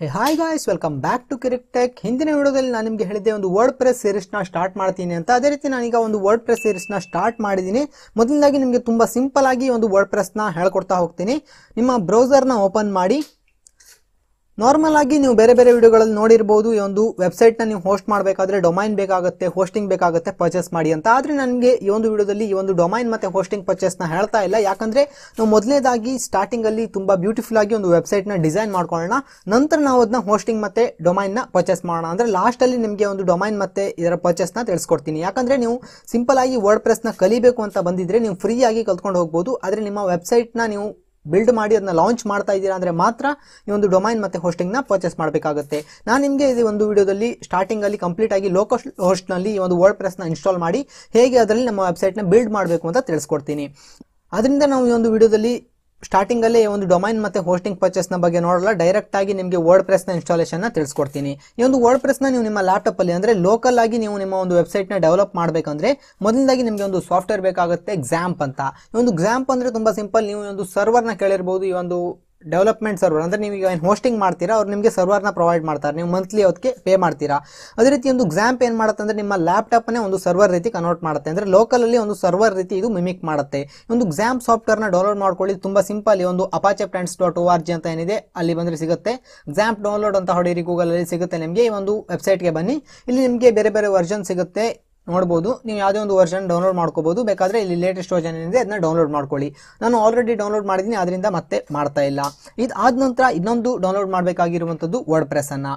Hi guys welcome back to Kirik tech ಹಿಂದಿನ ವಿಡಿಯೋದಲ್ಲಿ ನಾನು ನಿಮಗೆ ಹೇಳಿದ್ದೆ ಒಂದು ವರ್ಡ್ ಪ್ರೆಸ್ ಸೀರೀಸ್ನ ಸ್ಟಾರ್ಟ್ ಮಾಡ್ತೀನಿ ಅಂತ. ಅದೇ ರೀತಿ ನಾನೀಗ ಒಂದು ವರ್ಡ್ ಪ್ರೆಸ್ ಸೀರೀಸ್ನ ಸ್ಟಾರ್ಟ್ ಮಾಡಿದ್ದೀನಿ. ಮೊದಲನೇದಾಗಿ ನಿಮಗೆ ತುಂಬ ಸಿಂಪಲ್ ಆಗಿ ಒಂದು ವರ್ಡ್ ಪ್ರೆಸ್ನ ಹೇಳ್ಕೊಡ್ತಾ ಹೋಗ್ತೀನಿ. ನಿಮ್ಮ ಬ್ರೌಸರ್ನ ಓಪನ್ ಮಾಡಿ. ನಾರ್ಮಲ್ ಆಗಿ ನೀವು ಬೇರೆ ಬೇರೆ ವಿಡಿಯೋಗಳಲ್ಲಿ ನೋಡಿರ್ಬೋದು, ಈ ಒಂದು ವೆಬ್ಸೈಟ್ನ ನೀವು ಹೋಸ್ಟ್ ಮಾಡಬೇಕಾದ್ರೆ ಡೊಮೈನ್ ಬೇಕಾಗುತ್ತೆ ಹೋಸ್ಟಿಂಗ್ ಬೇಕಾಗುತ್ತೆ ಪರ್ಚೇಸ್ ಮಾಡಿ ಅಂತ. ಆದರೆ ನನಗೆ ಈ ಒಂದು ವಿಡಿಯೋದಲ್ಲಿ ಈ ಒಂದು ಡೊಮೈನ್ ಮತ್ತೆ ಹೋಸ್ಟಿಂಗ್ ಪರ್ಚೇಸ್ನ ಹೇಳ್ತಾ ಇಲ್ಲ. ಯಾಕಂದ್ರೆ ನಾವು ಮೊದಲನೇದಾಗಿ ಸ್ಟಾರ್ಟಿಂಗಲ್ಲಿ ತುಂಬ ಬ್ಯೂಟಿಫುಲ್ ಆಗಿ ಒಂದು ವೆಬ್ಸೈಟ್ನ ಡಿಸೈನ್ ಮಾಡ್ಕೊಳ್ಳೋಣ. ನಂತರ ನಾವು ಅದನ್ನ ಹೋಸ್ಟಿಂಗ್ ಮತ್ತೆ ಡೊಮೈನ್ನ ಪರ್ಚೇಸ್ ಮಾಡೋಣ. ಅಂದರೆ ಲಾಸ್ಟಲ್ಲಿ ನಿಮಗೆ ಒಂದು ಡೊಮೈನ್ ಮತ್ತೆ ಇದರ ಪರ್ಚೇಸ್ನ ತಿಳಿಸ್ಕೊಡ್ತೀನಿ. ಯಾಕಂದ್ರೆ ನೀವು ಸಿಂಪಲ್ ಆಗಿ ವರ್ಡ್ ಪ್ರೆಸ್ನ ಕಲಿಬೇಕು ಅಂತ ಬಂದಿದ್ರೆ ನೀವು ಫ್ರೀಯಾಗಿ ಕಲ್ತ್ಕೊಂಡು ಹೋಗ್ಬೋದು. ಆದರೆ ನಿಮ್ಮ ವೆಬ್ಸೈಟ್ನ ನೀವು ಬಿಲ್ಡ್ ಮಾಡಿ ಅದನ್ನ ಲಾಂಚ್ ಮಾಡ್ತಾ ಇದ್ದೀರಾ ಅಂದರೆ ಮಾತ್ರ ಈ ಒಂದು ಡೊಮೈನ್ ಮತ್ತು ಹೋಸ್ಟಿಂಗ್ನ ಪರ್ಚೇಸ್ ಮಾಡಬೇಕಾಗುತ್ತೆ. ನಾನು ನಿಮಗೆ ಇದು ಒಂದು ವಿಡಿಯೋದಲ್ಲಿ ಸ್ಟಾರ್ಟಿಂಗಲ್ಲಿ ಕಂಪ್ಲೀಟ್ ಆಗಿ ಲೋಕಲ್ ಹೋಸ್ಟ್ನಲ್ಲಿ ಈ ಒಂದು ವರ್ಡ್ ಪ್ರೆಸ್ನ ಇನ್ಸ್ಟಾಲ್ ಮಾಡಿ ಹೇಗೆ ಅದರಲ್ಲಿ ನಮ್ಮ ವೆಬ್ಸೈಟ್ನ ಬಿಲ್ಡ್ ಮಾಡಬೇಕು ಅಂತ ತಿಳಿಸ್ಕೊಡ್ತೀನಿ. ಅದರಿಂದ ನಾವು ಈ ಒಂದು ವಿಡಿಯೋದಲ್ಲಿ ಸ್ಟಾರ್ಟಿಂಗಲ್ಲೇ ಒಂದು ಡೊಮೈನ್ ಮತ್ತೆ ಹೋಸ್ಟಿಂಗ್ ಪರ್ಚೇಸ್ನ ಬಗ್ಗೆ ನೋಡಲ್ಲ ಡೈರೆಕ್ಟ್ ಆಗಿ ನಿಮಗೆ ವರ್ಡ್ ಪ್ರೆಸ್ನ ಇನ್ಸ್ಟಾಲೇಷನ್ನ ತಿಳಿಸ್ಕೊಡ್ತೀನಿ. ಈ ಒಂದು ವರ್ಡ್ ಪ್ರೆಸ್ನ ನೀವು ನಿಮ್ಮ ಲ್ಯಾಪ್ಟಾಪಲ್ಲಿ ಅಂದ್ರೆ ಲೋಕಲ್ ಆಗಿ ನೀವು ನಿಮ್ಮ ಒಂದು ವೆಬ್ಸೈಟ್ನ ಡೆವಲಪ್ ಮಾಡಬೇಕಂದ್ರೆ ಮೊದಲದಾಗಿ ನಿಮಗೆ ಒಂದು ಸಾಫ್ಟ್ವೇರ್ ಬೇಕಾಗುತ್ತೆ ಎಕ್ಸಾಂಪ್ ಅಂತ. ಈ ಒಂದು ಎಕ್ಸಾಂಪ್ ಅಂದ್ರೆ ತುಂಬಾ ಸಿಂಪಲ್ ನೀವು ಒಂದು ಸರ್ವರ್ನ ಕೇಳಿರ್ಬೋದು, ಈ ಒಂದು ಡೆವಲಪ್ಮೆಂಟ್ ಸರ್ವರ್, ಅಂದರೆ ನೀವು ಈಗ ಏನು ಹೋಸ್ಟಿಂಗ್ ಮಾಡ್ತೀರಾ, ಅವ್ರು ನಿಮಗೆ ಸರ್ವರ್ನ ಪ್ರೊವೈಡ್ ಮಾಡ್ತಾರೆ. ನೀವು ಮಂತ್ಲಿ ಅದಕ್ಕೆ ಪೇ ಮಾಡ್ತೀರಾ. ಅದೇ ರೀತಿ ಒಂದು ಎಕ್ಸಾಂಪ್ ಏನು ಮಾಡುತ್ತೆ ಅಂದರೆ ನಿಮ್ಮ ಲ್ಯಾಪ್ಟಾಪ್ನೇ ಒಂದು ಸರ್ವರ್ ರೀತಿ ಕನ್ವರ್ಟ್ ಮಾಡುತ್ತೆ. ಅಂದರೆ ಲೋಕಲಲ್ಲಿ ಒಂದು ಸರ್ವರ್ ರೀತಿ ಇದು ಮಿಮಿಕ್ ಮಾಡುತ್ತೆ. ಒಂದು ಎಕ್ಸಾಂಪ್ ಸಾಫ್ಟ್ವೇರ್ನ ಡೌನ್ಲೋಡ್ ಮಾಡ್ಕೊಳ್ಳಿ. ತುಂಬ ಸಿಂಪಲ್ ಒಂದು Apache plants dot O R G ಅಂತ ಏನಿದೆ, ಅಲ್ಲಿ ಬಂದರೆ ಸಿಗುತ್ತೆ. ಎಕ್ಸಾಂಪ್ ಡೌನ್ಲೋಡ್ ಅಂತ ಹೊಡೀರಿ ಗೂಗಲಲ್ಲಿ ಸಿಗುತ್ತೆ ನಿಮಗೆ ಈ ಒಂದು ವೆಬ್ಸೈಟ್ಗೆ ಬನ್ನಿ. ಇಲ್ಲಿ ನಿಮಗೆ ಬೇರೆ ಬೇರೆ ವರ್ಷನ್ ಸಿಗುತ್ತೆ. ನೋಡ್ಬೋದು. ನೀವು ಯಾವುದೇ ಒಂದು ವರ್ಷನ್ ಡೌನ್ಲೋಡ್ ಮಾಡ್ಕೋಬಹುದು ಬೇಕಾದ್ರೆ ಇಲ್ಲಿ ಲೇಟೆಸ್ಟ್ ವರ್ಷನ್ ಏನಿದೆ ಅದನ್ನ ಡೌನ್ಲೋಡ್ ಮಾಡ್ಕೊಳ್ಳಿ. ನಾನು ಆಲ್ರೆಡಿ ಡೌನ್ಲೋಡ್ ಮಾಡಿದ್ದೀನಿ ಅದರಿಂದ ಮತ್ತೆ ಮಾಡ್ತಾ ಇಲ್ಲ. ಇದು ಆದ ನಂತರ ಇನ್ನೊಂದು ಡೌನ್ಲೋಡ್ ಮಾಡಬೇಕಾಗಿರುವಂಥದ್ದು ವರ್ಡ್ ಪ್ರೆಸ್ ಅನ್ನ.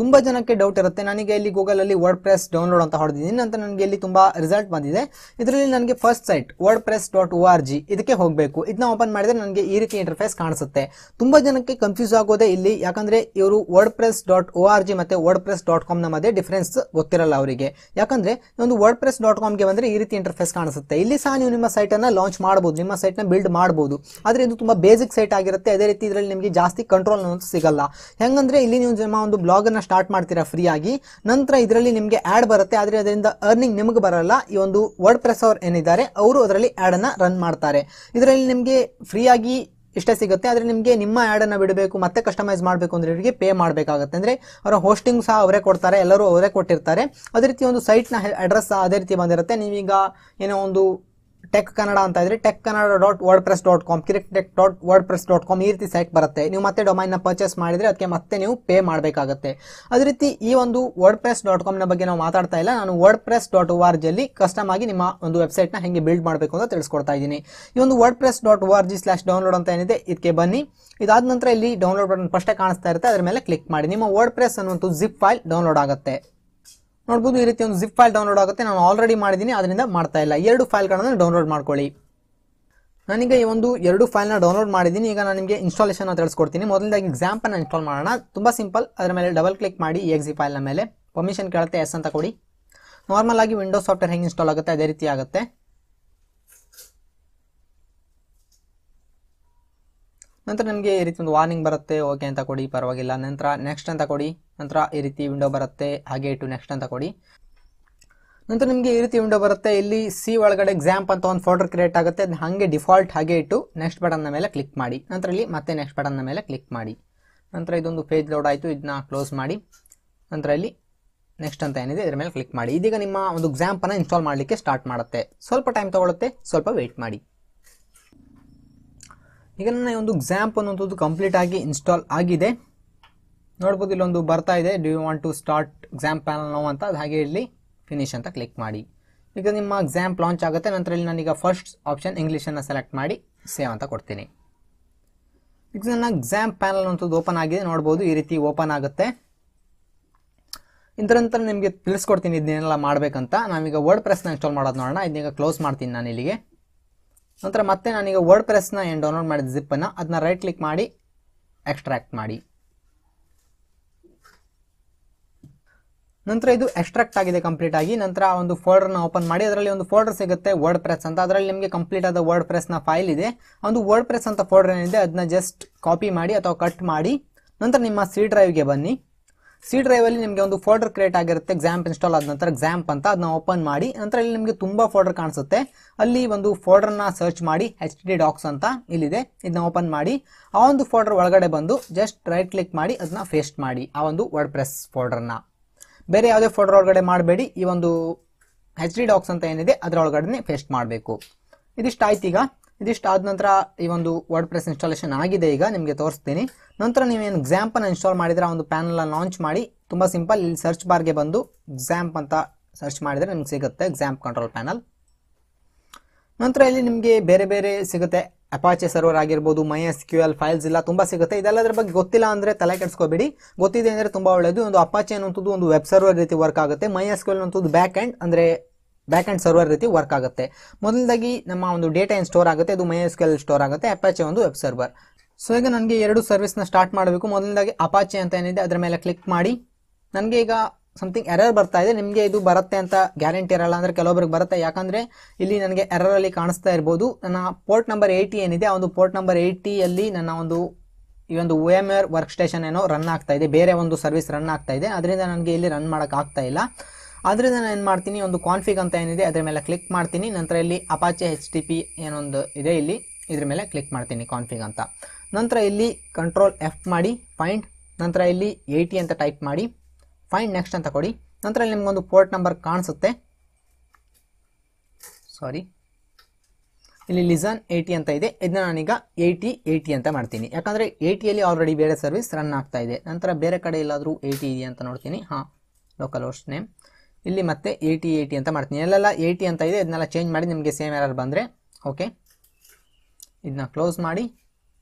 ತುಂಬಾ ಜನಕ್ಕೆ ಡೌಟ್ ಇರುತ್ತೆ. ನನಗೆ ಇಲ್ಲಿ ಗೂಗಲ್ ಅಲ್ಲಿ ವರ್ಡ್ ಪ್ರೆಸ್ ಡೌನ್ಲೋಡ್ ಅಂತ ಹೊಡೆದಿದ್ದೀನಿ. ಅಂತ ನನಗೆ ಇಲ್ಲಿ ತುಂಬಾ ರಿಸಲ್ಟ್ ಬಂದಿದೆ. ಇದರಲ್ಲಿ ನನಗೆ first site WordPress dot O R G ಇದಕ್ಕೆ ಹೋಗಬೇಕು. ಇದನ್ನ ಓಪನ್ ಮಾಡಿದ್ರೆ ನನಗೆ ಈ ರೀತಿ ಇಂಟರ್ಫೇಸ್ ಕಾಣಿಸುತ್ತೆ. ತುಂಬಾ ಜನಕ್ಕೆ ಕನ್ಫ್ಯೂಸ್ ಆಗೋದೇ ಇಲ್ಲಿ. ಯಾಕಂದ್ರೆ ಇವರು WordPress dot O R G ಮತ್ತೆ ವರ್ಡ್ ಪ್ರೆಸ್ ಡಾಟ್ ಕಾಮ್ನ ಮಧ್ಯೆ ಡಿಫ್ರೆನ್ಸ್ ಗೊತ್ತಿರಲ್ಲ ಅವರಿಗೆ. ಯಾಕಂದ್ರೆ ಒಂದು ವರ್ಡ್ ಪ್ರೆಸ್ ಡಾಟ್ ಕಾಮ್ಗೆ ಬಂದ್ರೆ ಈ ರೀತಿ ಇಂಟರ್ಫೇಸ್ ಕಾಣಿಸುತ್ತೆ. ಇಲ್ಲಿ ಸಹ ನೀವು ನಿಮ್ಮ ಸೈಟನ್ನು ಲಾಂಚ್ ಮಾಡಬಹುದು ನಿಮ್ಮ ಸೈಟ್ನ ಬಿಲ್ಡ್ ಮಾಡಬಹುದು ಆದರೆ ಇದು ತುಂಬಾ ಬೇಸಿಕ್ ಸೈಟ್ ಆಗಿರುತ್ತೆ. ಅದೇ ರೀತಿ ಇದರಲ್ಲಿ ನಿಮಗೆ ಜಾಸ್ತಿ ಕಂಟ್ರೋಲ್ ಸಿಗಲ್ಲ. ಹೆಂಗಂದ್ರೆ ಇಲ್ಲಿ ನೀವು ನಿಮ್ಮ ಒಂದು ಬ್ಲಾಗ್ ಅನ್ನ ಸ್ಟಾರ್ಟ್ ಮಾಡ್ತೀರಾ ಫ್ರೀ ಆಗಿ, ನಂತರ ಇದರಲ್ಲಿ ನಿಮಗೆ ಆ್ಯಡ್ ಬರುತ್ತೆ, ಆದರೆ ಅದರಿಂದ ಅರ್ನಿಂಗ್ ನಿಮಗೆ ಬರಲ್ಲ. ಈ ಒಂದು ವರ್ಡ್ ಪ್ರೆಸ್ ಅವ್ರು ಏನಿದ್ದಾರೆ, ಅವರು ಅದರಲ್ಲಿ ಆ್ಯಡನ್ನು ರನ್ ಮಾಡ್ತಾರೆ. ಇದರಲ್ಲಿ ನಿಮಗೆ ಫ್ರೀಯಾಗಿ ಇಷ್ಟೇ ಸಿಗುತ್ತೆ, ಆದರೆ ನಿಮಗೆ ನಿಮ್ಮ ಆ್ಯಡನ್ನು ಬಿಡಬೇಕು, ಮತ್ತೆ ಕಸ್ಟಮೈಸ್ ಮಾಡಬೇಕು ಅಂದರೆ ಇವರಿಗೆ ಪೇ ಮಾಡಬೇಕಾಗುತ್ತೆ. ಅಂದರೆ ಅವರ ಹೋಸ್ಟಿಂಗ್ ಸಹ ಅವರೇ ಕೊಡ್ತಾರೆ, ಎಲ್ಲರೂ ಅವರೇ ಕೊಟ್ಟಿರ್ತಾರೆ. ಅದೇ ರೀತಿ ಒಂದು ಸೈಟ್ನ ಅಡ್ರೆಸ್ ಅದೇ ರೀತಿ ಬಂದಿರುತ್ತೆ. ನೀವೀಗ ಏನೋ ಒಂದು ಟೆಕ್ ಕನ್ನಡ ಅಂತ ಇದ್ರೆ tech Kannada dot WordPress dot com Kirik tech dot WordPress dot com ಈ ರೀತಿ ಸೈಟ್ ಬರುತ್ತೆ. ನೀವು ಮತ್ತೆ ಡೊಮೈನ್ನ ಪರ್ಚೇಸ್ ಮಾಡಿದ್ರೆ ಅದಕ್ಕೆ ಮತ್ತೆ ನೀವು ಪೇ ಮಾಡಬೇಕಾಗುತ್ತೆ. ಅದೇ ರೀತಿ ಈ ಒಂದು ವರ್ಡ್ ಪ್ರೆಸ್ ಡಾಟ್ ಕಾಮ್ನ ಬಗ್ಗೆ ನಾವು ಮಾತಾಡ್ತಾ ಇಲ್ಲ. ನಾನು WordPress dot O R ಜಲ್ಲಿ ಕಸ್ಟಮ್ ಆಗಿ ನಿಮ್ಮ ಒಂದು ವೆಬ್ಸೈಟ್ನ ಹೆಂಗೆ ಬಿಲ್ಡ್ ಮಾಡಬೇಕು ಅಂತ ತಿಳಿಸ್ಕೊಡ್ತಾ ಇದ್ದೀನಿ. ಈ ಒಂದು WordPress dot O R G slash download ಅಂತ ಏನಿದೆ ಇದಕ್ಕೆ ಬನ್ನಿ. ಇದಾದ ನಂತರ ಇಲ್ಲಿ ಡೌನ್ಲೋಡ್ ಬಟನ್ ಫಸ್ಟೇ ಕಾಣಿಸ್ತಾ ಇರುತ್ತೆ. ಅದರ ಮೇಲೆ ಕ್ಲಿಕ್ ಮಾಡಿ. ನಿಮ್ಮ ವರ್ಡ್ ಪ್ರೆಸ್ ಅನ್ನುವಂಥ ಜಿಪ್ ಫೈಲ್ ಡೌನ್ಲೋಡ್ ಆಗುತ್ತೆ. ನೋಡ್ಬೋದು ಈ ರೀತಿ ಒಂದು ಜಿಪ್ ಫೈಲ್ ಡೌನ್ಲೋಡ್ ಆಗುತ್ತೆ. ನಾನು ಆಲ್ರೆಡಿ ಮಾಡಿದ್ದೀನಿ, ಅದರಿಂದ ಮಾಡ್ತಾ ಇಲ್ಲ. ಎರಡು ಫೈಲ್ಗಳನ್ನು ಡೌನ್ಲೋಡ್ ಮಾಡ್ಕೊಳ್ಳಿ. ನಾನೀಗ ಈ ಒಂದು ಎರಡು ಫೈಲ್ನ ಡೌನ್ಲೋಡ್ ಮಾಡಿದ್ದೀನಿ. ಈಗ ನಾನು ನಿಮಗೆ ಇನ್ಸ್ಟಾಲೇಷನ್ ತಿಳಿಸ್ಕೊಡ್ತೀನಿ ಮೊದಲದಾಗಿ ಎಕ್ಸಾಂಪಲ್ನ ಇನ್ಸ್ಟಾಲ್ ಮಾಡೋಣ. ತುಂಬ ಸಿಂಪಲ್ ಅದರ ಮೇಲೆ ಡಬಲ್ ಕ್ಲಿಕ್ ಮಾಡಿ ಈ ಎಕ್ಸಿ ಫೈಲ್ನ ಮೇಲೆ. ಪರ್ಮಿಷನ್ ಕೇಳುತ್ತೆ ಎಸ್ ಅಂತ ಕೊಡಿ. ನಾರ್ಮಲ್ ಆಗಿ ವಿಂಡೋಸ್ ಸಾಫ್ಟ್ವೇರ್ ಹೆಂಗೆ ಇನ್ಸ್ಟಾಲ್ ಆಗುತ್ತೆ, ಅದೇ ರೀತಿ ಆಗುತ್ತೆ. ನಂತರ ನಿಮಗೆ ಈ ರೀತಿ ಒಂದು ವಾರ್ನಿಂಗ್ ಬರುತ್ತೆ ಓಕೆ ಅಂತ ಕೊಡಿ, ಪರವಾಗಿಲ್ಲ. ನಂತರ ನೆಕ್ಸ್ಟ್ ಅಂತ ಕೊಡಿ, ನಂತರ ಈ ರೀತಿ ವಿಂಡೋ ಬರುತ್ತೆ, ಹಾಗೆ ಇಟ್ಟು ನೆಕ್ಸ್ಟ್ ಅಂತ ಕೊಡಿ. ನಂತರ ನಿಮಗೆ ಈ ರೀತಿ ವಿಂಡೋ ಬರುತ್ತೆ, ಇಲ್ಲಿ ಸಿ ಒಳಗಡೆ ಎಕ್ಸಾಂಪ್ ಅಂತ ಒಂದು ಫೋಲ್ಡರ್ ಕ್ರಿಯೇಟ್ ಆಗುತ್ತೆ ಅದನ್ನ ಹಾಗೆ ಡಿಫಾಲ್ಟ್ ಹಾಗೆ ಇಟ್ಟು ನೆಕ್ಸ್ಟ್ ಬಟನ್ನ ಮೇಲೆ ಕ್ಲಿಕ್ ಮಾಡಿ. ನಂತರ ಇಲ್ಲಿ ಮತ್ತೆ ನೆಕ್ಸ್ಟ್ ಬಟನ್ನ ಮೇಲೆ ಕ್ಲಿಕ್ ಮಾಡಿ. ನಂತರ ಇದೊಂದು ಪೇಜ್ ಲೋಡ್ ಆಯಿತು ಇದನ್ನ ಕ್ಲೋಸ್ ಮಾಡಿ. ನಂತರ ಇಲ್ಲಿ ನೆಕ್ಸ್ಟ್ ಅಂತ ಏನಿದೆ, ಇದರ ಮೇಲೆ ಕ್ಲಿಕ್ ಮಾಡಿ. ಇದೀಗ ನಿಮ್ಮ ಒಂದು ಎಕ್ಸಾಂಪನ್ನು ಇನ್ಸ್ಟಾಲ್ ಮಾಡಲಿಕ್ಕೆ ಸ್ಟಾರ್ಟ್ ಮಾಡುತ್ತೆ. ಸ್ವಲ್ಪ ಟೈಮ್ ತಗೊಳ್ಳುತ್ತೆ ಸ್ವಲ್ಪ ವೆಯ್ಟ್ ಮಾಡಿ. ಈಗ ನನ್ನ ಒಂದು ಎಕ್ಸಾಂಪ್ ಅನ್ನುವಂಥದ್ದು ಕಂಪ್ಲೀಟ್ ಆಗಿ ಇನ್ಸ್ಟಾಲ್ ಆಗಿದೆ. ನೋಡ್ಬೋದು ಇಲ್ಲೊಂದು ಬರ್ತಾ ಇದೆ. Do you want to start XAMPP panel now ಅಂತ. ಅದು ಹಾಗೆ ಇಲ್ಲಿ ಫಿನಿಶ್ ಅಂತ ಕ್ಲಿಕ್ ಮಾಡಿ. ಈಗ ನಿಮ್ಮ ಎಕ್ಸಾಂಪ್ ಲಾಂಚ್ ಆಗುತ್ತೆ. ನಂತರ ಇಲ್ಲಿ ನಾನೀಗ ಫಸ್ಟ್ ಆಪ್ಷನ್ ಇಂಗ್ಲೀಷನ್ನು ಸೆಲೆಕ್ಟ್ ಮಾಡಿ ಸೇವ್ ಅಂತ ಕೊಡ್ತೀನಿ. ಈಗ ನನ್ನ ಎಕ್ಸಾಮ್ ಪ್ಯಾನಲ್ ಅಂತದ್ದು ಓಪನ್ ಆಗಿದೆ. ನೋಡ್ಬೋದು ಈ ರೀತಿ ಓಪನ್ ಆಗುತ್ತೆ. ಇದರ ನಂತರ ನಿಮಗೆ ತಿಳಿಸ್ಕೊಡ್ತೀನಿ. ಇದನ್ನೆಲ್ಲ ಮಾಡಬೇಕಂತ. ನಾವೀಗ ವರ್ಡ್ ಪ್ರೆಸ್ನ ಇನ್ಸ್ಟಾಲ್ ಮಾಡೋದು ನೋಡೋಣ. ಇದನ್ನೀಗ ಕ್ಲೋಸ್ ಮಾಡ್ತೀನಿ ನಾನು ಇಲ್ಲಿಗೆ. ನಂತರ ಮತ್ತೆ ನಾನೀಗ ವರ್ಡ್ ಪ್ರೆಸ್ನ ಏನು ಡೌನ್ಲೋಡ್ ಮಾಡಿದ ಜಿಪ್ಪನ್ನು ಅದನ್ನ ರೈಟ್ ಕ್ಲಿಕ್ ಮಾಡಿ ಎಕ್ಸ್ಟ್ರಾಕ್ಟ್ ಮಾಡಿ. ನಂತರ ಇದು ಎಕ್ಸ್ಟ್ರಾಕ್ಟ್ ಆಗಿದೆ ಕಂಪ್ಲೀಟ್ ಆಗಿ. ನಂತರ ಒಂದು ಫೋಲ್ಡರ್ನ ಓಪನ್ ಮಾಡಿ. ಅದರಲ್ಲಿ ಒಂದು ಫೋಲ್ಡರ್ ಸಿಗುತ್ತೆ ವರ್ಡ್ ಪ್ರೆಸ್ ಅಂತ. ಅದರಲ್ಲಿ ನಿಮಗೆ ಕಂಪ್ಲೀಟ್ ಆದ ವರ್ಡ್ ಪ್ರೆಸ್ನ ಫೈಲ್ ಇದೆ. ಒಂದು ವರ್ಡ್ ಪ್ರೆಸ್ ಅಂತ ಫೋಲ್ಡರ್ ಏನಿದೆ ಅದನ್ನ ಜಸ್ಟ್ ಕಾಪಿ ಮಾಡಿ ಅಥವಾ ಕಟ್ ಮಾಡಿ. ನಂತರ ನಿಮ್ಮ ಸಿ ಡ್ರೈವ್ಗೆ ಬನ್ನಿ. ಸಿ ಡ್ರೈವಲ್ಲಿ ನಿಮಗೆ ಒಂದು ಫೋಲ್ಡರ್ ಕ್ರಿಯೇಟ್ ಆಗಿರುತ್ತೆ ಎಕ್ಸಾಂಪ್ ಇನ್ಸ್ಟಾಲ್ ಆದ ನಂತರ ಎಕ್ಸಾಂಪ್ ಅಂತ ಅದನ್ನ ಓಪನ್ ಮಾಡಿ, ನಂತರ ಇಲ್ಲಿ ನಿಮಗೆ ತುಂಬ ಫೋಲ್ಡರ್ ಕಾಣಿಸುತ್ತೆ. ಅಲ್ಲಿ ಒಂದು ಫೋಲ್ಡರ್ನ ಸರ್ಚ್ ಮಾಡಿ ಎಚ್ ಡಿ ಡಾಕ್ಸ್ ಅಂತ ಇಲ್ಲಿದೆ ಇದನ್ನ ಓಪನ್ ಮಾಡಿ. ಆ ಒಂದು ಫೋಲ್ಡರ್ ಒಳಗಡೆ ಬಂದು ಜಸ್ಟ್ ರೈಟ್ ಕ್ಲಿಕ್ ಮಾಡಿ ಅದನ್ನ ಫೇಸ್ಟ್ ಮಾಡಿ, ಆ ಒಂದು ವರ್ಡ್ ಪ್ರೆಸ್ ಫೋಲ್ಡರ್ನ ಬೇರೆ ಯಾವುದೇ ಫೋಲ್ಡರ್ ಒಳಗಡೆ ಮಾಡಬೇಡಿ, ಈ ಒಂದು ಎಚ್ ಡಿ ಡಾಕ್ಸ್ ಅಂತ ಏನಿದೆ ಅದರ ಒಳಗಡೆ ಪೇಸ್ಟ್ ಮಾಡಬೇಕು. ಇದಿಷ್ಟು ಆಯ್ತು ಈಗ. ಇದಿಷ್ಟು ಆದ ನಂತರ ಈ ಒಂದು ವರ್ಡ್ ಪ್ರೆಸ್ ಇನ್ಸ್ಟಾಲೇಷನ್ ಆಗಿದೆ ಈಗ, ನಿಮಗೆ ತೋರಿಸ್ತೀನಿ. ನಂತರ ನೀವೇನು ಎಕ್ಸಾಂಪನ್ನು ಇನ್ಸ್ಟಾಲ್ ಮಾಡಿದರೆ ಆ ಒಂದು ಪ್ಯಾನಲ್ನ ಲಾಂಚ್ ಮಾಡಿ, ತುಂಬ ಸಿಂಪಲ್ ಇಲ್ಲಿ ಸರ್ಚ್ ಬಾರ್ಗೆ ಬಂದು ಎಕ್ಸಾಂಪ್ ಅಂತ ಸರ್ಚ್ ಮಾಡಿದರೆ ನಿಮ್ಗೆ ಸಿಗುತ್ತೆ ಎಕ್ಸಾಂಪ್ ಕಂಟ್ರೋಲ್ ಪ್ಯಾನಲ್ ನಂತರ ಇಲ್ಲಿ ನಿಮಗೆ ಬೇರೆ ಬೇರೆ ಸಿಗುತ್ತೆ. ಅಪಾಚೆ ಸರ್ವರ್ ಆಗಿರ್ಬೋದು My S Q L files ಇಲ್ಲ, ತುಂಬ ಸಿಗುತ್ತೆ. ಇದೆಲ್ಲದರ ಬಗ್ಗೆ ಗೊತ್ತಿಲ್ಲ ಅಂದರೆ ತಲೆ ಕೆಡಿಸ್ಕೋಬೇಡಿ. ಗೊತ್ತಿದೆ ಅಂದರೆ ತುಂಬ ಒಳ್ಳೆಯದು ಒಂದು ಅಪಾಚೆ ಅನ್ನುವಂಥದ್ದು ಒಂದು ವೆಬ್ ಸರ್ವರ್ ರೀತಿ ವರ್ಕ್ ಆಗುತ್ತೆ. ಮೈ ಎಸ್ ಕ್ಯೂ ಎಲ್ ಅಂತದ್ದು ಬ್ಯಾಕ್ ಎಂಡ್ ಅಂದರೆ ಬ್ಯಾಕ್ ಆ್ಯಂಡ್ ಸರ್ವರ್ ರೀತಿ ವರ್ಕ್ ಆಗುತ್ತೆ. ಮೊದಲದಾಗಿ ನಮ್ಮ ಒಂದು ಡೇಟಾ ಏನು ಸ್ಟೋರ್ ಆಗುತ್ತೆ, ಅದು ಮೈ ಎಸ್ ಕ್ಯೂ ಸ್ಟೋರ್ ಆಗುತ್ತೆ ಅಪಾಚೆ ಒಂದು ವೆಬ್ ಸರ್ವರ್ ಸೊ ಈಗ ನನಗೆ ಎರಡು ಸರ್ವಿಸ್ನ ಸ್ಟಾರ್ಟ್ ಮಾಡಬೇಕು. ಮೊದಲದಾಗಿ ಅಪಾಚೆ ಅಂತ ಏನಿದೆ, ಅದರ ಮೇಲೆ ಕ್ಲಿಕ್ ಮಾಡಿ. ನನಗೆ ಈಗ ಸಮಥಿಂಗ್ ಎರರ್ ಬರ್ತಾ ಇದೆ. ನಿಮಗೆ ಇದು ಬರುತ್ತೆ ಅಂತ ಗ್ಯಾರಂಟಿ ಇರಲ್ಲ ಅಂದರೆ ಕೆಲವೊಬ್ರಿಗೆ ಬರುತ್ತೆ. ಯಾಕಂದರೆ ಇಲ್ಲಿ ನನಗೆ ಎರರಲ್ಲಿ ಕಾಣಿಸ್ತಾ ಇರ್ಬೋದು. ನನ್ನ ಪೋರ್ಟ್ ನಂಬರ್ ಏಯ್ಟಿ ಏನಿದೆ, ಆ ಒಂದು ಪೋರ್ಟ್ ನಂಬರ್ ಏಯ್ಟಿಯಲ್ಲಿ ನನ್ನ ಒಂದು, ಈ ಒಂದು O M R work station ಏನೋ ರನ್ ಆಗ್ತಾ ಇದೆ. ಬೇರೆ ಒಂದು ಸರ್ವಿಸ್ ರನ್ ಆಗ್ತಾ ಇದೆ. ಅದರಿಂದ ನನಗೆ ಇಲ್ಲಿ ರನ್ ಮಾಡೋಕ್ಕಾಗ್ತಾ ಇಲ್ಲ. ಅದರಿಂದ ನಾನು ಏನು ಮಾಡ್ತೀನಿ, ಒಂದು ಕಾನ್ಫಿಗ್ ಅಂತ ಏನಿದೆ, ಅದರ ಮೇಲೆ ಕ್ಲಿಕ್ ಮಾಡ್ತೀನಿ. ನಂತರ ಇಲ್ಲಿ ಅಪಾಚೆ ಎಚ್ ಟಿ ಪಿ ಏನೊಂದು ಇದೆ ಇಲ್ಲಿ, ಇದ್ರ ಮೇಲೆ ಕ್ಲಿಕ್ ಮಾಡ್ತೀನಿ ಕಾನ್ಫಿಗ್ ಅಂತ. ನಂತರ ಇಲ್ಲಿ ಕಂಟ್ರೋಲ್ ಎಫ್ ಮಾಡಿ ಫೈಂಡ್ ನಂತರ ಇಲ್ಲಿ ಏಯ್ಟಿ ಅಂತ ಟೈಪ್ ಮಾಡಿ ಫೈಂಡ್ ನೆಕ್ಸ್ಟ್ ಅಂತ ಕೊಡಿ. ನಂತರ ಇಲ್ಲಿ ನಿಮಗೊಂದು ಪೋರ್ಟ್ ನಂಬರ್ ಕಾಣಿಸುತ್ತೆ. ಸಾರಿ ಇಲ್ಲಿ ಲಿಸನ್ ಏಯ್ಟಿ ಅಂತ ಇದೆ. ಇದನ್ನ ನಾನೀಗ ಏಯ್ಟಿ ಏಯ್ಟಿ ಅಂತ ಮಾಡ್ತೀನಿ. ಯಾಕಂದರೆ ಏಯ್ಟಿಯಲ್ಲಿ ಆಲ್ರೆಡಿ ಬೇರೆ ಸರ್ವಿಸ್ ರನ್ ಆಗ್ತಾ ಇದೆ. ನಂತರ ಬೇರೆ ಕಡೆ ಎಲ್ಲಾದರೂ ಏಯ್ಟಿ ಇದೆಯಾ ಅಂತ ನೋಡ್ತೀನಿ. ಹಾಂ ಲೋಕಲ್ ಹೋಸ್ಟ್ ನೇಮ್ ಇಲ್ಲಿ ಮತ್ತೆ ಏಯ್ಟಿ ಏಯ್ಟಿ ಅಂತ ಮಾಡ್ತೀನಿ. ಎಲ್ಲೆಲ್ಲ ಏಯ್ಟಿ ಅಂತ ಇದೆ, ಇದನ್ನೆಲ್ಲ ಚೇಂಜ್ ಮಾಡಿ ನಿಮಗೆ ಸೇಮ್ ಯಾರು ಬಂದರೆ ಓಕೆ ಇದನ್ನ ಕ್ಲೋಸ್ ಮಾಡಿ,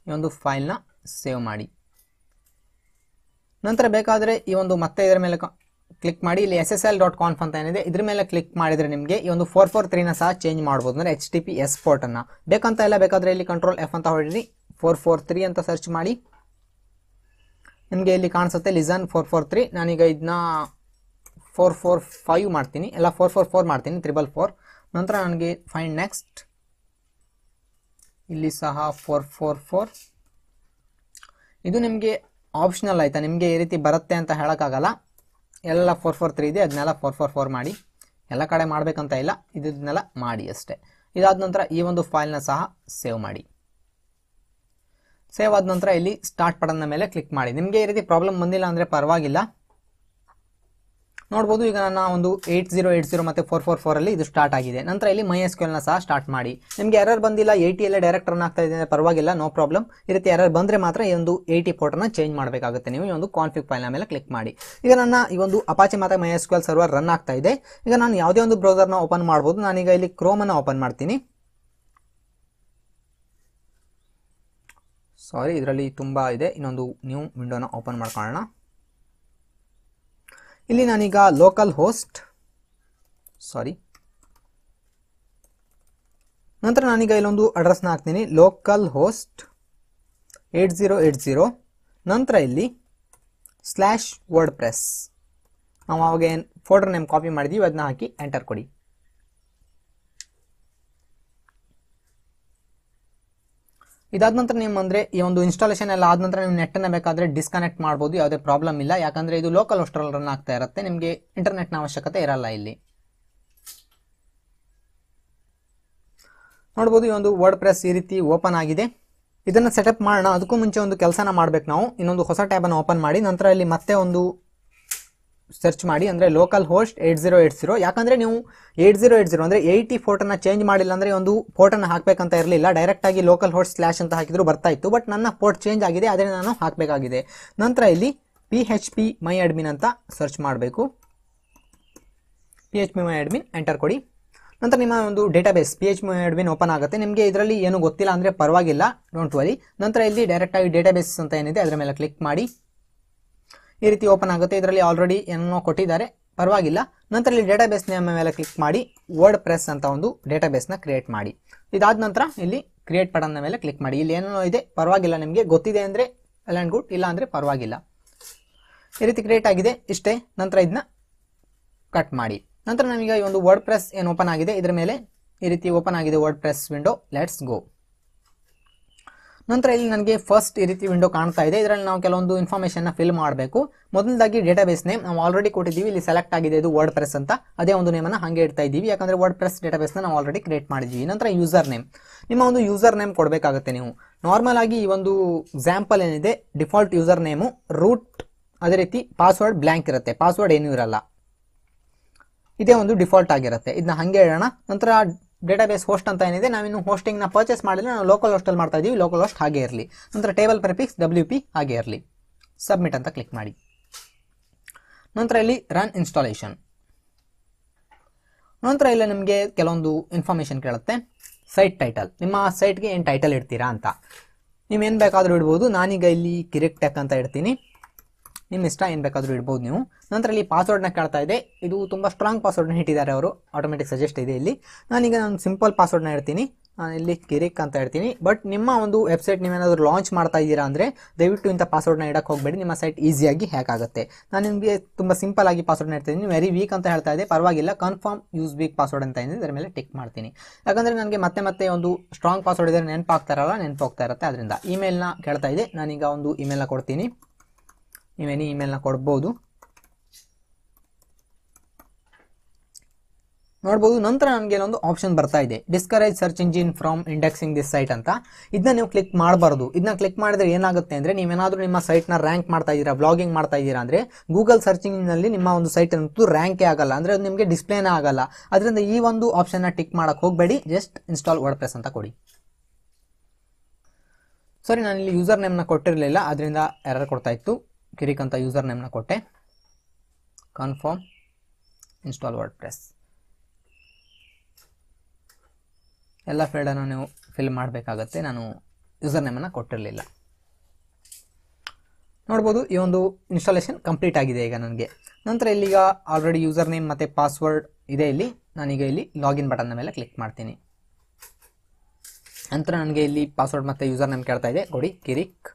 ಈ ಒಂದು ಫೈಲ್ನ ಸೇವ್ ಮಾಡಿ. ನಂತರ ಬೇಕಾದರೆ ಈ ಒಂದು ಮತ್ತೆ ಇದರ ಮೇಲೆ ಕ್ಲಿಕ್ ಮಾಡಿ, ಇಲ್ಲಿ S S L dot conf ಅಂತ ಏನಿದೆ, ಇದ್ರ ಮೇಲೆ ಕ್ಲಿಕ್ ಮಾಡಿದರೆ ನಿಮಗೆ ಈ ಒಂದು ಫೋರ್ ಫೋರ್ ತ್ರೀನ ಸಹ ಚೇಂಜ್ ಮಾಡ್ಬೋದು. ಅಂದರೆ ಎಚ್ ಟಿ ಪಿ ಎಸ್ ಫೋರ್ಟನ್ನು ಬೇಕಂತ ಎಲ್ಲ ಬೇಕಾದರೆ ಇಲ್ಲಿ ಕಂಟ್ರೋಲ್ ಎಫ್ ಅಂತ ಹೊಡಿರಿ. ಫೋರ್ ಫೋರ್ ತ್ರೀ ಅಂತ ಸರ್ಚ್ ಮಾಡಿ. ನಿಮಗೆ ಇಲ್ಲಿ ಕಾಣಿಸುತ್ತೆ ಲಿಸನ್ ಫೋರ್ ಫೋರ್ ತ್ರೀ ನಾನೀಗ ಇದನ್ನ ಫೋರ್ ಫೋರ್ ಫೈವ್ ಮಾಡ್ತೀನಿ. ಎಲ್ಲ ಫೋರ್ ಫೋರ್ ಫೋರ್ ಮಾಡ್ತೀನಿ. ತ್ರಿಬಲ್ ಫೋರ್ ನಂತರ ನನಗೆ ಫೈನ್ ನೆಕ್ಸ್ಟ್ ಇಲ್ಲಿ ಸಹ ಫೋರ್ ಫೋರ್ ಫೋರ್ ಇದು ನಿಮಗೆ ಆಪ್ಷನಲ್ ಆಯಿತಾ? ನಿಮಗೆ ಈ ರೀತಿ ಬರುತ್ತೆ ಅಂತ ಹೇಳೋಕ್ಕಾಗಲ್ಲ. ಎಲ್ಲ ಫೋರ್ ಫೋರ್ ತ್ರೀ ಇದೆ. ಅದನ್ನೆಲ್ಲ ಫೋರ್ ಫೋರ್ ಫೋರ್ ಮಾಡಿ. ಎಲ್ಲ ಕಡೆ ಮಾಡಬೇಕಂತ ಇಲ್ಲ. ಇದನ್ನೆಲ್ಲ ಮಾಡಿ ಅಷ್ಟೇ. ಇದಾದ ನಂತರ ಈ ಒಂದು ಫೈಲ್ನ ಸಹ ಸೇವ್ ಮಾಡಿ. ಸೇವ್ ಆದ ನಂತರ ಇಲ್ಲಿ ಸ್ಟಾರ್ಟ್ ಬಟನ್ನ ಮೇಲೆ ಕ್ಲಿಕ್ ಮಾಡಿ. ನಿಮಗೆ ಈ ರೀತಿ ಪ್ರಾಬ್ಲಮ್ ಬಂದಿಲ್ಲ ಅಂದರೆ ಪರವಾಗಿಲ್ಲ. ನೋಡ್ಬೋದು, ಈಗ ನನ್ನ ಒಂದು ಏಯ್ಟ್ ಜೀರೋ ಏಟ್ ಜೀರೋ ಮತ್ತು ಫೋರ್ ಫೋರ್ ಫೋರಲ್ಲಿ ಇದು ಸ್ಟಾರ್ಟ್ ಆಗಿದೆ. ನಂತರ ಇಲ್ಲಿ ಮೈ ಎಸ್ನ ಸಹ ಸ್ಟಾರ್ಟ್ ಮಾಡಿ. ನಿಮಗೆ ಎರರ್ ಬಂದಿಲ್ಲ ಏಯ್ಟಿಯಲ್ಲೇ ಡೈರೆಕ್ಟ್ ರನ್ ಆಗ್ತಾ ಇದೆ ಪರವಾಗಿಲ್ಲ ನೋ ಪ್ರಾಬ್ಲಮ್ ಈ ರೀತಿ ಎರರ್ ಬಂದರೆ ಮಾತ್ರ ಈ ಒಂದು ಏಯ್ಟಿ ಪೋರ್ಟನ್ನು ಚೇಂಜ್ ಮಾಡಬೇಕಾಗುತ್ತೆ. ನೀವು ಈ ಒಂದು ಕಾನ್ಫಿಗ್ ಫೈಲ್ನ ಮೇಲೆ ಕ್ಲಿಕ್ ಮಾಡಿ. ಈಗ ನನ್ನ ಈ ಒಂದು ಅಪಾಚೆ ಮಾತ್ರ ಮೈ ಎಸ್ ಸರ್ವರ್ ರನ್ ಆಗ್ತಾ ಇದೆ. ಈಗ ನಾನು ಯಾವುದೇ ಒಂದು ಬ್ರೌಸರ್ನ ಓಪನ್ ಮಾಡ್ಬೋದು. ನಾನೀಗ ಇಲ್ಲಿ ಕ್ರೋಮನ್ನು ಓಪನ್ ಮಾಡ್ತೀನಿ. ಸಾರಿ ಇದರಲ್ಲಿ ತುಂಬ ಇದೆ. ಇನ್ನೊಂದು ನ್ಯೂ ವಿಂಡೋನ ಓಪನ್ ಮಾಡ್ಕೊಳ್ಳೋಣ. ಇಲ್ಲಿ ನಾನೀಗ ಲೋಕಲ್ ಹೋಸ್ಟ್ ಸಾರಿ ನಂತರ ನಾನೀಗ ಇಲ್ಲೊಂದು ಅಡ್ರೆಸ್ನ ಹಾಕ್ತೀನಿ. Local host eight zero eight zero ನಂತರ ಇಲ್ಲಿ ಸ್ಲ್ಯಾಶ್ ವರ್ಡ್ ಪ್ರೆಸ್ ನಾವು ಅವಾಗ ಏನು ಫೋಲ್ಡರ್ ನೇಮ್ ಕಾಪಿ ಮಾಡಿದ್ದೀವಿ ಅದನ್ನ ಹಾಕಿ ಎಂಟರ್ ಕೊಡಿ. ಇದಾದ ನಂತರ ನೀವು ಅಂದರೆ ಈ ಒಂದು ಇನ್ಸ್ಟಾಲೇಷನ್ ಎಲ್ಲ ಆದ ನಂತರ ನೀವು ನೆಟ್ಟನ್ನು ಬೇಕಾದರೆ ಡಿಸ್ಕನೆಕ್ಟ್ ಮಾಡ್ಬೋದು, ಯಾವುದೇ ಪ್ರಾಬ್ಲಮ್ ಇಲ್ಲ. ಯಾಕಂದರೆ ಇದು ಲೋಕಲ್ ಹೋಸ್ಟಲ್ ರನ್ ಆಗ್ತಾ ಇರುತ್ತೆ. ನಿಮಗೆ ಇಂಟರ್ನೆಟ್ನ ಅವಶ್ಯಕತೆ ಇರಲ್ಲ ಇಲ್ಲಿ. ನೋಡ್ಬೋದು ಈ ಒಂದು ವರ್ಡ್ ಪ್ರೆಸ್ ಈ ರೀತಿ ಓಪನ್ ಆಗಿದೆ. ಇದನ್ನು ಸೆಟಪ್ ಮಾಡೋಣ. ಅದಕ್ಕೂ ಮುಂಚೆ ಒಂದು ಕೆಲಸನ ಮಾಡ್ಬೇಕು ನಾವು. ಇನ್ನೊಂದು ಹೊಸ ಟ್ಯಾಬನ್ನು ಓಪನ್ ಮಾಡಿ. ನಂತರ ಇಲ್ಲಿ ಮತ್ತೆ ಒಂದು ಸರ್ಚ್ ಮಾಡಿ ಅಂದರೆ local host eight zero eight zero ಯಾಕಂದರೆ ನೀವು ಏಟ್ ಜೀರೋ ಏಟ್ ಜೀರೋ ಅಂದರೆ ಏಯ್ಟಿ ಫೋಟೋನ ಚೇಂಜ್ ಮಾಡಿಲ್ಲ ಅಂದರೆ ಒಂದು ಫೋಟೋನ ಹಾಕಬೇಕಂತ ಇರಲಿಲ್ಲ. ಡೈರೆಕ್ಟಾಗಿ ಲೋಕಲ್ ಹೋಸ್ಟ್ ಸ್ಲ್ಯಾಶ್ ಅಂತ ಹಾಕಿದ್ರು ಬರ್ತಾ ಇತ್ತು. ಬಟ್ ನನ್ನ ಫೋಟ್ ಚೇಂಜ್ ಆಗಿದೆ, ಅದನ್ನು ನಾನು ಹಾಕಬೇಕಾಗಿದೆ. ನಂತರ ಇಲ್ಲಿ P H P my admin ಅಂತ ಸರ್ಚ್ ಮಾಡಬೇಕು. P H P my admin enter ಕೊಡಿ. ನಂತರ ನಿಮ್ಮ ಒಂದು database P H my admin open ಆಗುತ್ತೆ. ನಿಮಗೆ ಇದರಲ್ಲಿ ಏನು ಗೊತ್ತಿಲ್ಲ ಅಂದರೆ ಪರವಾಗಿಲ್ಲ. ಡೋಂಟ್ ವರಿ ನಂತರ ಇಲ್ಲಿ ಡೈರೆಕ್ಟಾಗಿ ಡೇಟಾಬೇಸ್ ಅಂತ ಏನಿದೆ, ಅದರ ಮೇಲೆ ಕ್ಲಿಕ್ ಮಾಡಿ. ಈ ರೀತಿ ಓಪನ್ ಆಗುತ್ತೆ. ಇದರಲ್ಲಿ ಆಲ್ರೆಡಿ ಏನೋ ಕೊಟ್ಟಿದ್ದಾರೆ. ಪರವಾಗಿಲ್ಲ. ನಂತರ ಇಲ್ಲಿ ಡೇಟಾಬೇಸ್ ನೇಮ್ ಮೇಲೆ ಕ್ಲಿಕ್ ಮಾಡಿ ವರ್ಡ್ ಪ್ರೆಸ್ ಅಂತ ಒಂದು ಡೇಟಾಬೇಸ್ನ ಕ್ರಿಯೇಟ್ ಮಾಡಿ. ಇದಾದ ನಂತರ ಇಲ್ಲಿ ಕ್ರಿಯೇಟ್ ಬಟನ್ನ ಮೇಲೆ ಕ್ಲಿಕ್ ಮಾಡಿ. ಇಲ್ಲಿ ಏನೋ ಇದೆ? ಪರವಾಗಿಲ್ಲ ನಿಮಗೆ. ಗೊತ್ತಿದೆ ಅಂದರೆ ವೆಲ್ ಆ್ಯಂಡ್ ಗುಡ್ ಇಲ್ಲ ಅಂದರೆ ಪರವಾಗಿಲ್ಲ. ಈ ರೀತಿ ಕ್ರಿಯೇಟ್ ಆಗಿದೆ. ಇಷ್ಟೇ. ನಂತರ ಇದನ್ನ ಕಟ್ ಮಾಡಿ. ನಂತರ ನಮಗೆ ಈ ಒಂದು ವರ್ಡ್ ಪ್ರೆಸ್ ಏನು ಓಪನ್ ಆಗಿದೆ? ಇದರ ಮೇಲೆ ಈ ರೀತಿ ಓಪನ್ ಆಗಿದೆ WordPress window let's go ನಂತರ ಇಲ್ಲಿ ನನಗೆ ಫಸ್ಟ್ ಈ ರೀತಿ ವಿಂಡೋ ಕಾಣ್ತಾ ಇದೆ. ಇದರಲ್ಲಿ ನಾವು ಕೆಲವೊಂದು ಇನ್ಫಾರ್ಮೇಷನ್ನ ಫಿಲ್ ಮಾಡಬೇಕು. ಮೊದಲದಾಗಿ ಡೇಟಾಬೇಸ್ ನೇಮ್ ನಾವು ಆಲ್ರೆಡಿ ಕೊಟ್ಟಿದ್ದೀವಿ. ಇಲ್ಲಿ ಸೆಲೆಕ್ಟ್ ಆಗಿದೆ ಇದು ವರ್ಡ್ ಪ್ರೆಸ್ ಅಂತ. ಅದೇ ಒಂದು ನೇಮನ್ನು ಹಾಗೆ ಇಡ್ತಾ ಇದ್ದೀವಿ. ಯಾಕಂದರೆ ವರ್ಡ್ ಪ್ರೆಸ್ ಡೇಟಾಬೇಸ್ನ ನಾವು ಆಲ್ರೆಡಿ ಕ್ರಿಯೇಟ್ ಮಾಡಿದ್ದೀವಿ. ನಂತರ ಯೂಸರ್ ನೇಮ್ ನಿಮ್ಮ ಒಂದು ಯೂಸರ್ ನೇಮ್ ಕೊಡಬೇಕಾಗುತ್ತೆ ನೀವು. ನಾರ್ಮಲ್ ಆಗಿ ಈ ಒಂದು ಎಕ್ಸಾಂಪಲ್ ಏನಿದೆ ಡಿಫಾಲ್ಟ್ ಯೂಸರ್ ನೇಮು ರೂಟ್ ಅದೇ ರೀತಿ ಪಾಸ್ವರ್ಡ್ ಬ್ಲ್ಯಾಂಕ್ ಇರುತ್ತೆ. ಪಾಸ್ವರ್ಡ್ ಏನೂ ಇರಲ್ಲ. ಇದೇ ಒಂದು ಡಿಫಾಲ್ಟ್ ಆಗಿರುತ್ತೆ. ಇದನ್ನ ಹಾಗೆ ಹೇಳೋಣ. ನಂತರ ಡೇಟಾಬೇಸ್ ಹೋಸ್ಟ್ ಅಂತ ಏನಿದೆ, ನಾವಿನ್ನು ಹೋಸ್ಟಿಂಗ್ನ ಪರ್ಚೇಸ್ ಮಾಡಿದ್ರೆ ನಾವು ಲೋಕಲ್ ಹೋಸ್ಟಲ್ಲಿ ಮಾಡ್ತಾ ಇದೀವಿ ಲೋಕಲ್ ಹೋಸ್ಟ್ ಹಾಗೆ ಇರಲಿ. ನಂತರ ಟೇಬಲ್ ಪ್ರಿಫಿಕ್ಸ್ ಡಬ್ಲ್ಯೂ ಪಿ ಹಾಗೆ ಇರಲಿ. ಸಬ್ಮಿಟ್ ಅಂತ ಕ್ಲಿಕ್ ಮಾಡಿ. ನಂತರ ಇಲ್ಲಿ ರನ್ ಇನ್ಸ್ಟಾಲೇಷನ್ ನಂತರ ಇಲ್ಲಿ ನಿಮಗೆ ಕೆಲವೊಂದು ಇನ್ಫಾರ್ಮೇಷನ್ ಕೇಳುತ್ತೆ. ಸೈಟ್ ಟೈಟಲ್ ನಿಮ್ಮ ಸೈಟ್ಗೆ ಏನು ಟೈಟಲ್ ಇಡ್ತೀರಾ ಅಂತ. ನೀವೇನು ಬೇಕಾದರೂ ಇಡ್ಬೋದು. ನಾನೀಗ ಇಲ್ಲಿ ಕಿರಿಕ್ ಟೆಕ್ ಅಂತ ಇಡ್ತೀನಿ. ನಿಮ್ಮ ಇಷ್ಟ ಏನು ಬೇಕಾದರೂ ಇಡ್ಬೋದು ನೀವು. ನಂತರ ಇಲ್ಲಿ ಪಾಸ್ವರ್ಡ್ನ ಕೇಳ್ತಾ ಇದೆ. ಇದು ತುಂಬ ಸ್ಟ್ರಾಂಗ್ ಪಾಸ್ವರ್ಡ್ನ ಇಟ್ಟಿದ್ದಾರೆ ಅವರು. ಆಟೋಮೆಟಿಕ್ ಸಜೆಸ್ಟ್ ಇದೆ ಇಲ್ಲಿ. ನಾನೀಗ ನಾನು ಸಿಂಪಲ್ ಪಾಸ್ವರ್ಡ್ನ ಇಡ್ತೀನಿ ನಾನು ಇಲ್ಲಿ ಕಿರಿಕ್ ಅಂತ ಹೇಳ್ತೀನಿ. ಬಟ್ ನಿಮ್ಮ ಒಂದು ವೆಬ್ಸೈಟ್ ನೀವೇನಾದರೂ ಲಾಂಚ್ ಮಾಡ್ತಾ ಇದ್ದೀರಾ ಅಂದರೆ ದಯವಿಟ್ಟು ಇಂಥ ಪಾಸ್ವರ್ಡ್ನ ಇಡಕ್ಕೆ ಹೋಗಬೇಡಿ. ನಿಮ್ಮ ಸೈಟ್ ಈಸಿಯಾಗಿ ಹ್ಯಾಕ್ ಆಗುತ್ತೆ. ನಾನು ನಿಮಗೆ ತುಂಬ ಸಿಂಪಲ್ ಆಗಿ ಪಾಸ್ವರ್ಡ್ನ ಇಡ್ತೀನಿ ವೆರಿ ವೀಕ್ ಅಂತ ಹೇಳ್ತಾ ಇದೆ. ಪರವಾಗಿಲ್ಲ. ಕನ್ಫರ್ಮ್ ಯೂಸ್ ವೀಕ್ ಪಾಸ್ವರ್ಡ್ ಅಂತ ಇದೆ. ಅದರ ಮೇಲೆ ಟಿಕ್ ಮಾಡ್ತೀನಿ. ಯಾಕಂದರೆ ನನಗೆ ಮತ್ತೆ ಮತ್ತೆ ಒಂದು ಸ್ಟ್ರಾಂಗ್ ಪಾಸ್ವರ್ಡ್ ಇದ್ದರೆ ನೆನಪಾಗ್ತಾರಲ್ಲ ನೆನಪಾಗ್ತಾ ಇರುತ್ತೆ. ಅದರಿಂದ ಇಮೇಲ್ನ ಕೇಳ್ತಾ ಇದೆ. ನಾನೀಗ ಒಂದು ಇಮೇಲ್ನ ಕೊಡ್ತೀನಿ. ನೀವೇನಿ ಇಮೇಲ್ನ ಕೊಡ್ಬೋದು. ನೋಡ್ಬೋದು, ನಂತರ ನನಗೆ ಒಂದು ಆಪ್ಷನ್ ಬರ್ತಾ ಇದೆ. Discourage search engine from indexing this site ಅಂತ. ಇದನ್ನ ನೀವು ಕ್ಲಿಕ್ ಮಾಡಬಾರ್ದು. ಇದನ್ನ ಕ್ಲಿಕ್ ಮಾಡಿದ್ರೆ ಏನಾಗುತ್ತೆ ಅಂದರೆ ನೀವೇನಾದರೂ ನಿಮ್ಮ ಸೈಟ್ನ ರ್ಯಾಂಕ್ ಮಾಡ್ತಾ ಇದ್ದೀರಾ ಬ್ಲಾಗಿಂಗ್ ಮಾಡ್ತಾ ಇದ್ದೀರಾ ಅಂದರೆ ಗೂಗಲ್ ಸರ್ಚಿಂಗ್ನಲ್ಲಿ ನಿಮ್ಮ ಒಂದು ಸೈಟ್ ಅಂತೂ ರ್ಯಾಂಕೇ ಆಗಲ್ಲ. ಅಂದರೆ ಅದು ನಿಮಗೆ ಡಿಸ್ಪ್ಲೇನೇ ಆಗಲ್ಲ. ಅದರಿಂದ ಈ ಒಂದು ಆಪ್ಷನ್ನ ಟಿಕ್ ಮಾಡೋಕ್ಕೆ ಹೋಗಬೇಡಿ. ಜಸ್ಟ್ ಇನ್ಸ್ಟಾಲ್ ವರ್ಡ್ ಪ್ರೆಸ್ ಅಂತ ಕೊಡಿ. ಸರಿ ನಾನು ಇಲ್ಲಿ ಯೂಸರ್ ನೇಮ್ನ ಕೊಟ್ಟಿರಲಿಲ್ಲ. ಅದರಿಂದ ಎರರ್ ಕೊಡ್ತಾ ಇತ್ತು. ಕಿರಿಕ್ ಅಂತ ಯೂಸರ್ ನೇಮ್ನ ಕೊಟ್ಟೆ. ಕನ್ಫರ್ಮ್ ಇನ್ಸ್ಟಾಲ್ ವರ್ಡ್ ಪ್ರೆಸ್ ಎಲ್ಲ ಫೀಲ್ಡನ್ನು ನೀವು ಫಿಲ್ ಮಾಡಬೇಕಾಗತ್ತೆ. ನಾನು ಯೂಸರ್ ನೇಮನ್ನು ಕೊಟ್ಟಿರಲಿಲ್ಲ. ನೋಡ್ಬೋದು ಈ ಒಂದು ಇನ್ಸ್ಟಾಲೇಷನ್ ಕಂಪ್ಲೀಟ್ ಆಗಿದೆ ಈಗ ನನಗೆ. ನಂತರ ಇಲ್ಲಿಗ ಆಲ್ರೆಡಿ ಯೂಸರ್ ನೇಮ್ ಮತ್ತು ಪಾಸ್ವರ್ಡ್ ಇದೆ ಇಲ್ಲಿ. ನಾನೀಗ ಇಲ್ಲಿ ಲಾಗಿನ್ ಬಟನ್ನ ಮೇಲೆ ಕ್ಲಿಕ್ ಮಾಡ್ತೀನಿ. ನಂತರ ನನಗೆ ಇಲ್ಲಿ ಪಾಸ್ವರ್ಡ್ ಮತ್ತು ಯೂಸರ್ ನೇಮ್ ಕೇಳ್ತಾ ಇದೆ. ಕೊಡಿ, ಕಿರಿಕ್.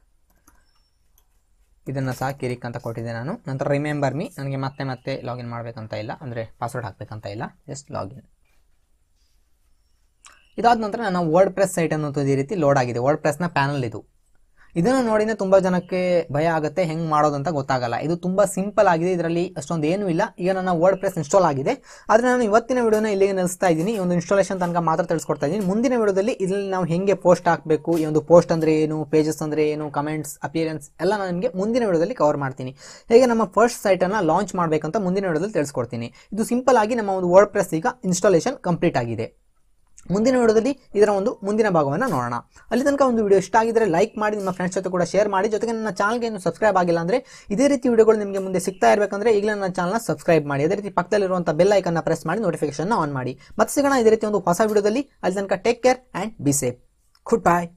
ಇದನ್ನು ಸಹ ಕಿರಿಕ್ ಅಂತ ಕೊಟ್ಟಿದ್ದೆ ನಾನು. ನಂತರ ರಿಮೆಂಬರ್ ಮೀ ನನಗೆ ಮತ್ತೆ ಮತ್ತೆ ಲಾಗಿನ್ ಮಾಡಬೇಕಂತ ಇಲ್ಲ. ಅಂದರೆ ಪಾಸ್ವರ್ಡ್ ಹಾಕಬೇಕಂತ ಇಲ್ಲ. ಜಸ್ಟ್ ಲಾಗಿನ್ ಇದಾದ ನಂತರ ನನ್ನ ವರ್ಡ್ ಪ್ರೆಸ್ ಸೈಟ್ ಅನ್ನೋದು ಈ ರೀತಿ ಲೋಡ್ ಆಗಿದೆ. ವರ್ಡ್ ಪ್ರೆಸ್ನ ಪ್ಯಾನಲ್ ಇದು. ಇದನ್ನು ನೋಡಿನೇ ತುಂಬ ಜನಕ್ಕೆ ಭಯ ಆಗುತ್ತೆ, ಹೆಂಗೆ ಮಾಡೋದಂತ ಗೊತ್ತಾಗಲ್ಲ. ಇದು ತುಂಬ ಸಿಂಪಲ್ ಆಗಿದೆ, ಇದರಲ್ಲಿ ಅಷ್ಟೊಂದು ಏನೂ ಇಲ್ಲ. ಈಗ ನನ್ನ ವರ್ಡ್ ಪ್ರೆಸ್ ಇನ್ಸ್ಟಾಲ್ ಆಗಿದೆ. ಆದರೆ ನಾನು ಇವತ್ತಿನ ವಿಡಿಯೋನ ಇಲ್ಲಿಗೆ ನಿಲ್ಲಿಸ್ತಾ ಇದ್ದೀನಿ. ಒಂದು ಇನ್ಸ್ಟಾಲೇಷನ್ ತನಕ ಮಾತ್ರ ತಿಳಿಸ್ಕೊಡ್ತಾ ಇದ್ದೀನಿ. ಮುಂದಿನ ವಿಡಿಯೋದಲ್ಲಿ ಇದರಲ್ಲಿ ನಾವು ಹೆಂಗೆ ಪೋಸ್ಟ್ ಹಾಕಬೇಕು, ಈ ಒಂದು ಪೋಸ್ಟ್ ಅಂದರೆ ಏನು ಪೇಜಸ್ ಅಂದರೆ ಏನು ಕಮೆಂಟ್ಸ್ ಅಪಿಯರೆನ್ಸ್ ಎಲ್ಲ ನಾನು ನಿಮಗೆ ಮುಂದಿನ ವಿಡಿಯೋದಲ್ಲಿ ಕವರ್ ಮಾಡ್ತೀನಿ. ಹೇಗೆ ನಮ್ಮ ಫಸ್ಟ್ ಸೈಟನ್ನು ಲಾಂಚ್ ಮಾಡಬೇಕಂತ ಮುಂದಿನ ವಿಡಿಯೋದಲ್ಲಿ ತಿಳಿಸ್ಕೊಡ್ತೀನಿ. ಇದು ಸಿಂಪಲ್ ಆಗಿ ನಮ್ಮ ಒಂದು ವರ್ಡ್ ಪ್ರೆಸ್ ಈಗ ಇನ್ಸ್ಟಾಲೇಷನ್ ಕಂಪ್ಲೀಟ್ ಆಗಿದೆ. ಮುಂದಿನ ವಿಡಿಯೋದಲ್ಲಿ ಇದರ ಒಂದು ಮುಂದಿನ ಭಾಗವನ್ನು ನೋಡೋಣ. ಅಲ್ಲಿ ತನಕ ಒಂದು ವಿಡಿಯೋ ಇಷ್ಟ ಆಗಿದ್ರೆ ಲೈಕ್ ಮಾಡಿ, ನಿಮ್ಮ ಫ್ರೆಂಡ್ಸ್ ಜೊತೆ ಕೂಡ ಶೇರ್ ಮಾಡಿ, ಜೊತೆಗೆ ನನ್ನ ಚಾನಲ್ಗೆ ಏನು ಸಬ್ಸ್ಕ್ರೈಬ್ ಆಗಿಲ್ಲ ಅಂದರೆ ಇದೇ ರೀತಿ ವಿಡಿಯೋಗಳು ನಿಮಗೆ ಮುಂದೆ ಸಿಗ್ತಾ ಇರಬೇಕಂದ್ರೆ ಈಗಲೇ ನನ್ನ ಚಾನಲ್ನ ಸಬ್ಸ್ಕ್ರೈಬ್ ಮಾಡಿ. ಅದೇ ರೀತಿ ಪಕ್ಕದಲ್ಲಿರುವಂಥ ಬೆಲ್ ಐಕನ್ನ ಪ್ರೆಸ್ ಮಾಡಿ ನೋಟಿಫಿಕೇಶನ್ ಆನ್ ಮಾಡಿ. ಮತ್ತೆ ಸಿಗೋಣ ಇದೇ ರೀತಿ ಒಂದು ಹೊಸ ವಿಡಿಯೋದಲ್ಲಿ. ಅಲ್ಲಿ ತನಕ take care and be safe goodbye